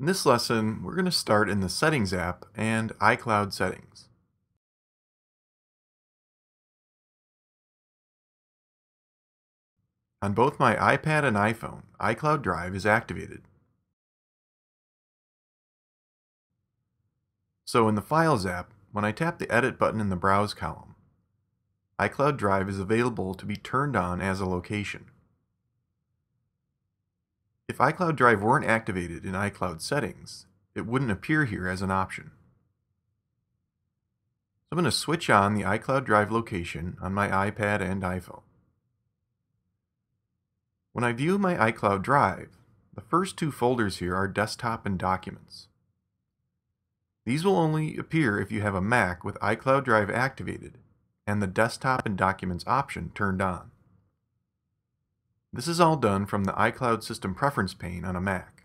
In this lesson, we're going to start in the Settings app and iCloud Settings. On both my iPad and iPhone, iCloud Drive is activated. So in the Files app, when I tap the Edit button in the Browse column, iCloud Drive is available to be turned on as a location. If iCloud Drive weren't activated in iCloud settings, it wouldn't appear here as an option. So I'm going to switch on the iCloud Drive location on my iPad and iPhone. When I view my iCloud Drive, the first two folders here are Desktop and Documents. These will only appear if you have a Mac with iCloud Drive activated and the Desktop and Documents option turned on. This is all done from the iCloud System Preference pane on a Mac.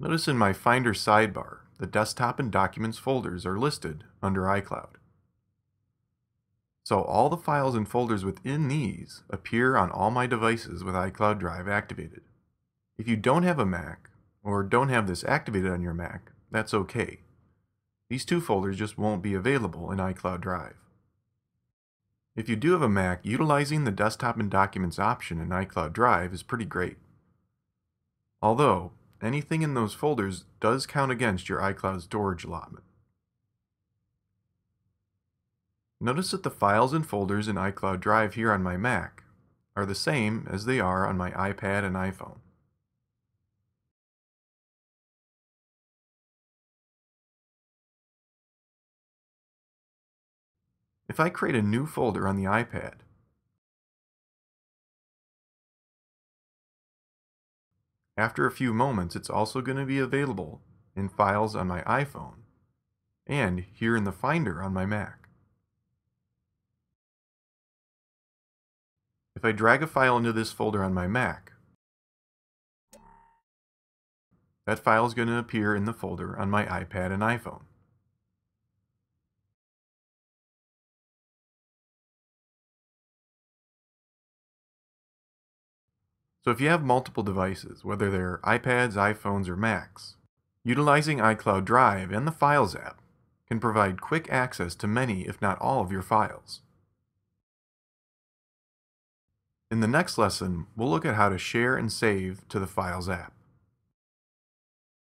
Notice in my Finder sidebar, the Desktop and Documents folders are listed under iCloud. So all the files and folders within these appear on all my devices with iCloud Drive activated. If you don't have a Mac, or don't have this activated on your Mac, that's okay. These two folders just won't be available in iCloud Drive. If you do have a Mac, utilizing the Desktop and Documents option in iCloud Drive is pretty great. Although, anything in those folders does count against your iCloud storage allotment. Notice that the files and folders in iCloud Drive here on my Mac are the same as they are on my iPad and iPhone. If I create a new folder on the iPad, after a few moments it's also going to be available in files on my iPhone and here in the Finder on my Mac. If I drag a file into this folder on my Mac, that file is going to appear in the folder on my iPad and iPhone. So if you have multiple devices, whether they're iPads, iPhones, or Macs, utilizing iCloud Drive and the Files app can provide quick access to many, if not all, of your files. In the next lesson, we'll look at how to share and save to the Files app.